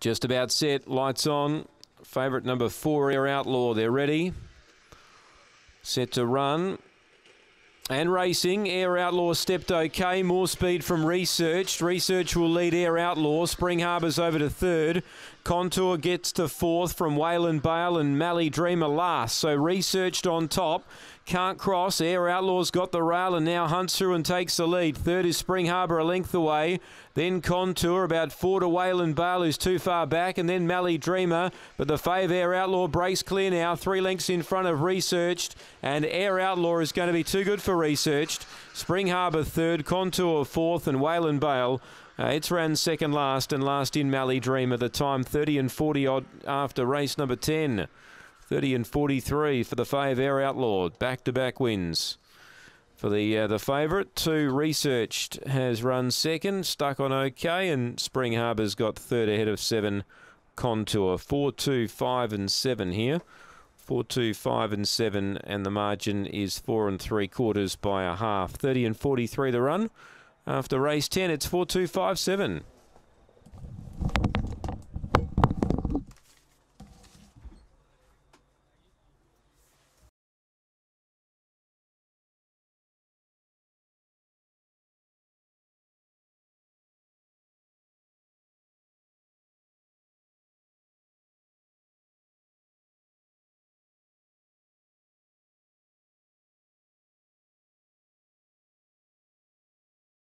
Just about set. Lights on. Favourite number four, Air Outlaw. They're ready. Set to run. And racing, Air Outlaw stepped okay. More speed from Research. Research will lead Air Outlaw. Spring Harbour's over to third. Contour gets to fourth from Wayland Bale and Mally Dreamer last. So Researched on top. Can't cross. Air Outlaws got the rail and now hunts through and takes the lead. Third is Spring Harbour a length away. Then Contour about four to Wayland Bale who's too far back. And then Mally Dreamer. But the Fave Air Outlaw breaks clear now. Three lengths in front of Researched. And Air Outlaw is going to be too good for Researched. Spring Harbour third. Contour fourth. And Wayland Bale uh, it's ran second last and last in Mally Dreamer. The time 30 and 40 odd after race number 10. 30 and 43 for the Fave Air Outlaw. Back to back wins. For the uh, the favourite, two researched has run second, stuck on okay, and Spring Harbour's got third ahead of seven. Contour four, two, five, and seven here. Four, two, five, and seven, and the margin is four and three quarters by a half. Thirty and forty-three the run. After race ten, it's four, two, five, seven.